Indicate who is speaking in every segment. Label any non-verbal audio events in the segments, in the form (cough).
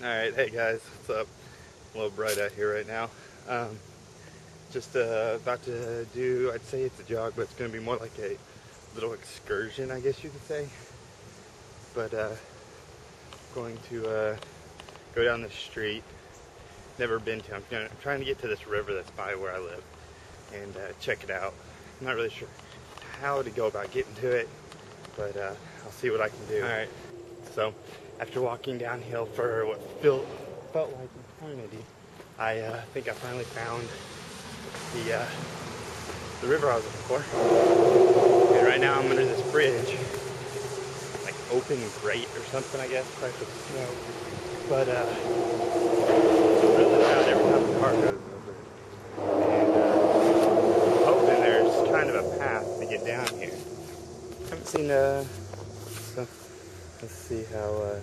Speaker 1: Alright, hey guys, what's up? A little bright out here right now. Um, just uh, about to do, I'd say it's a jog, but it's going to be more like a little excursion, I guess you could say. But uh, going to uh, go down the street. Never been to. I'm, gonna, I'm trying to get to this river that's by where I live and uh, check it out. I'm not really sure how to go about getting to it, but uh, I'll see what I can do. Alright, so after walking downhill for what felt, felt like eternity, I uh, think I finally found the uh, the river I was looking for. And right now I'm under this bridge, like open grate or something, I guess, type of snow. But uh, really loud every time the car goes over. And uh, hoping there's kind of a path to get down here. haven't seen uh, so let's see how uh,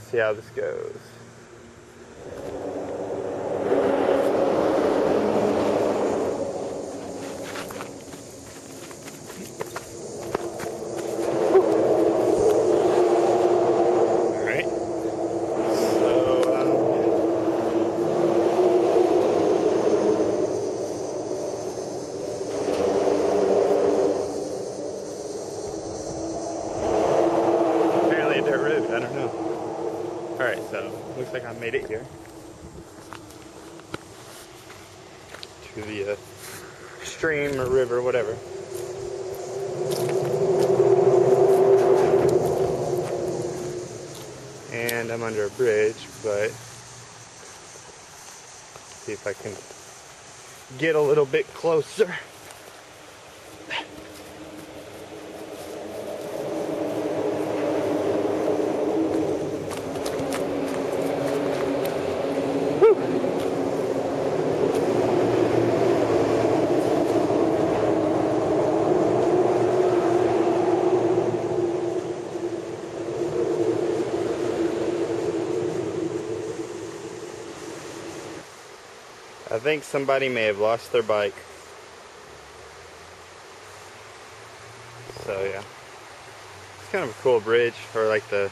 Speaker 1: see how this goes. All right. So, um, apparently a dirt road. I don't know. All right, so looks like I made it here to the uh, stream or river, whatever. And I'm under a bridge, but see if I can get a little bit closer. I think somebody may have lost their bike. So yeah. It's kind of a cool bridge for like the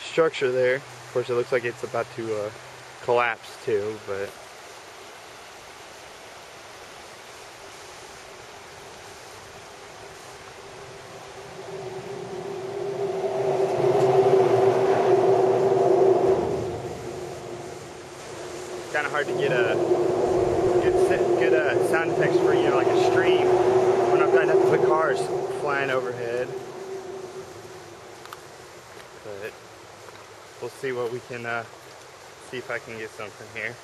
Speaker 1: structure there. Of course it looks like it's about to uh, collapse too, but hard to get a good good uh, sound effects for you know like a stream when I'm trying to put cars flying overhead. But we'll see what we can uh, see if I can get something here.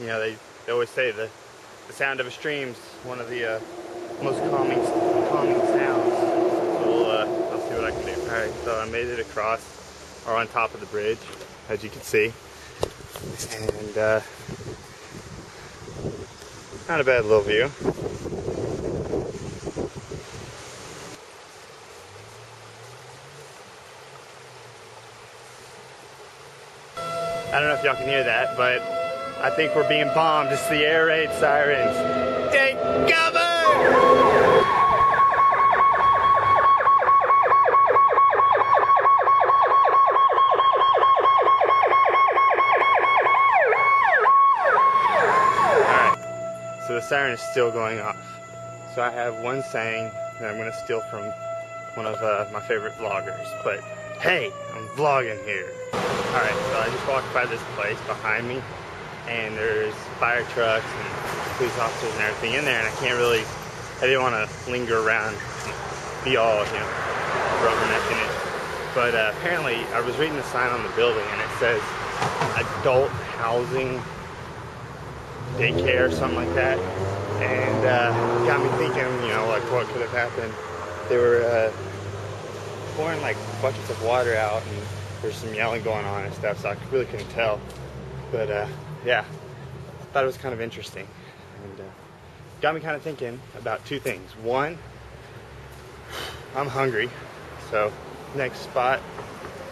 Speaker 1: You know they, they always say the the sound of a stream's one of the uh, most calming calming sounds. So we'll uh, I'll see what I can do. All right, so I made it across or on top of the bridge, as you can see and uh, not a bad little view. I don't know if y'all can hear that, but I think we're being bombed. It's the air raid sirens. Take cover! Alright, so the siren is still going off. So I have one saying that I'm going to steal from one of uh, my favorite vloggers. But hey, I'm vlogging here. Alright, so I just walked by this place behind me, and there's fire trucks and police officers and everything in there, and I can't really, I didn't want to linger around be all, you know, rubbernecking it. But uh, apparently, I was reading the sign on the building, and it says adult housing daycare or something like that. And uh, got me thinking, you know, like what could have happened. They were uh, pouring like buckets of water out, and there's some yelling going on and stuff, so I really couldn't tell. But uh, yeah, thought it was kind of interesting. And uh, got me kind of thinking about two things. One, I'm hungry, so next spot,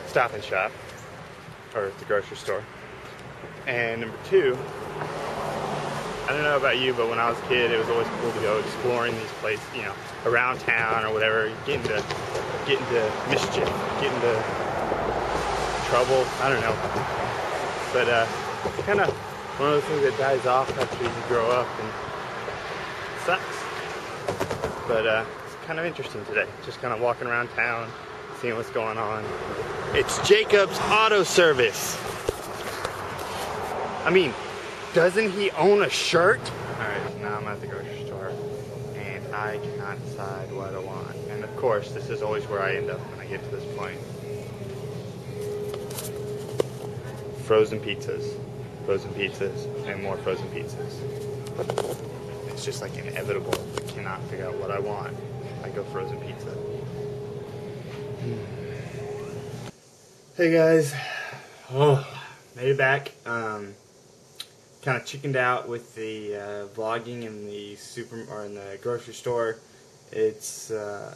Speaker 1: stop and shop, or the grocery store. And number two, I don't know about you, but when I was a kid, it was always cool to go exploring these places, you know, around town or whatever, getting to getting to mischief, getting to trouble. I don't know. But uh, kind of one of those things that dies off after you grow up and sucks. But uh, it's kind of interesting today. Just kind of walking around town, seeing what's going on. It's Jacob's Auto Service. I mean, doesn't he own a shirt? Alright, now I'm at the grocery store and I cannot decide what I want. And of course, this is always where I end up when I get to this point. Frozen pizzas, frozen pizzas, and more frozen pizzas. It's just like inevitable. I cannot figure out what I want. I go frozen pizza. Hey guys. Oh, made it back. Um, kind of chickened out with the uh, vlogging in the super or in the grocery store. It's uh,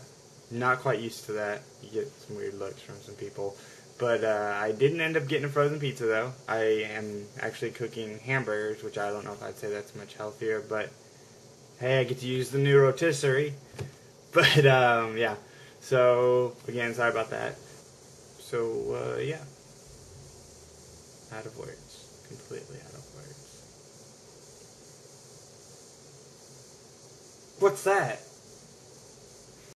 Speaker 1: not quite used to that. You get some weird looks from some people. But uh, I didn't end up getting a frozen pizza though. I am actually cooking hamburgers, which I don't know if I'd say that's much healthier, but hey, I get to use the new rotisserie. (laughs) But um, yeah, so again, sorry about that. So uh, yeah, out of words, completely out of words. What's that?